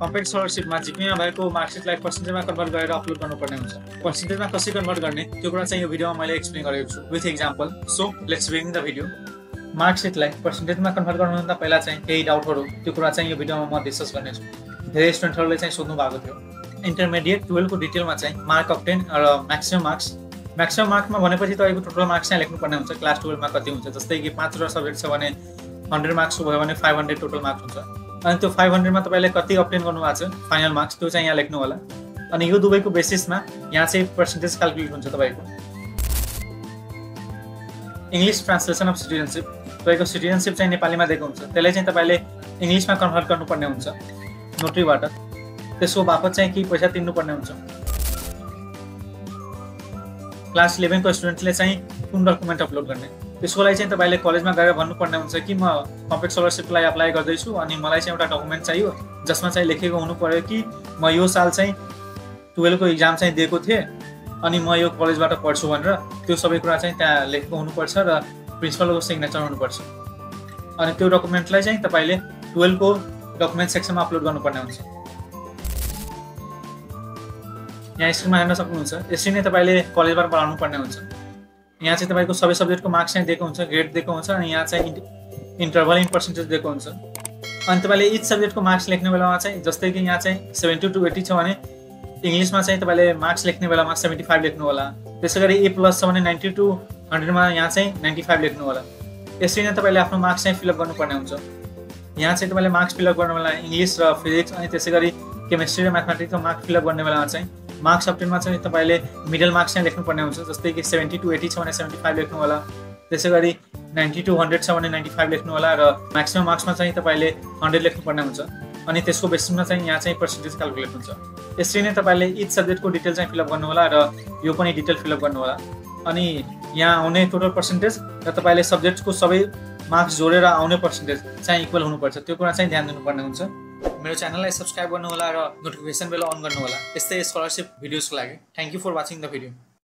Compact स्कलरसिपमा जिपिमा भएको मार्कसिटलाई पर्सेन्टेजमा convert गरेर अपलोड गर्नुपर्ने हुन्छ। पर्सेन्टेजमा कसरी कन्भर्ट गर्ने? त्यो कुरा चाहिँ यो भिडियोमा मैले एक्सप्लेन गरेको छु with example so let's begin the video मार्कसिटलाई पर्सेन्टेजमा कन्भर्ट गर्नुभन्दा पहिला चाहिँ केही डाउटहरू त्यो कुरा चाहिँ यो भिडियोमा म डिस्कस गर्नेछु धेरै स्टुडेन्टहरूले चाहिँ सोध्नु भएको थियो। इन्टरमिडिएट टुवेल्भको डिटेलमा चाहिँ मार्क अफ टेन र म्याक्सिमम मार्क्स म्याक्सिमम मार्क्समा भनेपछि तपाईँको टोटल मार्क्स चाहिँ लेख्नुपर्ने हुन्छ। क्लास टुवेल्भमा कति हुन्छ? जस्तै कि पाँचवटा सब्जेक्ट छ भने हन्ड्रेड मार्क्सको भयो भने फाइभ हन्ड्रेड टोटल मार्क्स हुन्छ। अनि त्यो फाइभ हन्ड्रेडमा तपाईँले कति अप्टेन गर्नु भएको छ? फाइनल मार्क्स त्यो चाहिँ यहाँ लेख्नु होला अनि यो दुवैको बेसिसमा यहाँ चाहिँ पर्सेन्टेज क्यालकुलेट हुन्छ तपाईँको। इङ्ग्लिस ट्रान्सलेसन अफ सिटिजनसिप तपाईँको सिटिजनसिप चाहिँ नेपालीमा दिएको हुन्छ। त्यसलाई चाहिँ तपाईँले इङ्ग्लिसमा कन्भर्ट गर्नुपर्ने हुन्छ। नोट्रीबाट त्यसको बापत चाहिँ केही पैसा तिर्नुपर्ने हुन्छ। क्लास इलेभेनको स्टुडेन्टले चाहिँ कुन डकुमेन्ट अपलोड गर्ने? त्यसको लागि चाहिँ तपाईँले कलेजमा गएर भन्नुपर्ने हुन्छ कि म कम्प्युटर स्कलरसिपलाई अप्लाई गर्दैछु अनि मलाई चाहिँ एउटा डकुमेन्ट चाहियो जसमा चाहिँ लेखेको हुनु पऱ्यो कि म यो साल चाहिँ टुवेल्भको इक्जाम चाहिँ दिएको थिएँ अनि म यो कलेजबाट पढ्छु भनेर त्यो सबै कुरा चाहिँ त्यहाँ लेखेको हुनुपर्छ र प्रिन्सिपलको सिग्नेचर हुनुपर्छ। अनि त्यो डकुमेन्टलाई चाहिँ तपाईँले टुवेल्भको डकुमेन्ट सेक्सनमा अपलोड गर्नुपर्ने हुन्छ। यहाँ स्क्रिनमा हेर्न सक्नुहुन्छ यसरी नै तपाईँले कलेजबाट पढाउनु पर्ने हुन्छ। यहाँ चाहिँ तपाईँको सबै सब्जेक्टको मार्क्स चाहिँ दिएको हुन्छ ग्रेड दिएको हुन्छ अनि यहाँ चाहिँ इन्टरभल इन पर्सेन्टेज दिएको हुन्छ। अनि तपाईँले इच सब्जेक्टको मार्क्स लेख्ने बेलामा चाहिँ जस्तै कि यहाँ चाहिँ सेभेन्टी टु एट्टी छ भने इङ्ग्लिसमा चाहिँ तपाईँले मार्क्स लेख्ने बेलामा सेभेन्टी फाइभ लेख्नु होला। त्यसै गरी ए प्लस छ भने नाइन्टी टू हन्ड्रेडमा यहाँ चाहिँ नाइन्टी फाइभ लेख्नु होला। यसरी नै तपाईँले आफ्नो मार्क्स चाहिँ फिलअप गर्नुपर्ने हुन्छ। यहाँ चाहिँ तपाईँले मार्क्स फिलअप गर्नु बेला इङ्ग्लिस र फिजिक्स अनि त्यसै गरी केमिस्ट्री र म्याथमेटिक्सको मार्क्स फिलअप गर्ने बेलामा चाहिँ। मार्क्स अप्टेनमा चाहिँ तपाईँले मिडल मार्क्स चाहिँ लेख्नुपर्ने हुन्छ जस्तै कि सेभेन्टी टू एटी छ भने सेभेन्टी फाइभ लेख्नु होला त्यसै गरी नाइन्टी टू हन्ड्रेड छ भने नाइन्टी फाइभ लेख्नु होला र म्याक्सिमम् मार्क्समा चाहिँ तपाईँले हन्ड्रेड लेख्नुपर्ने हुन्छ। अनि त्यसको बेसिसमा चाहिँ यहाँ चाहिँ पर्सेन्टेज क्यालकुलेट हुन्छ। यसरी नै तपाईँले इच सब्जेक्टको डिटेल चाहिँ फिलअप गर्नु होला र यो पनि डिटेल फिलअप गर्नु होला अनि यहाँ आउने टोटल पर्सेन्टेज र तपाईँले सब्जेक्टको सबै मार्क्स जोडेर आउने पर्सेन्टेज चाहिँ इक्वल हुनुपर्छ। त्यो कुरा चाहिँ ध्यान दिनुपर्ने हुन्छ। मेरो च्यानललाई सब्सक्राइब गर्नु होला र नोटिफिकेसन बेल अन गर्नु होला यस्तै स्कलरसिप भिडियोजको लागि thank you for watching the video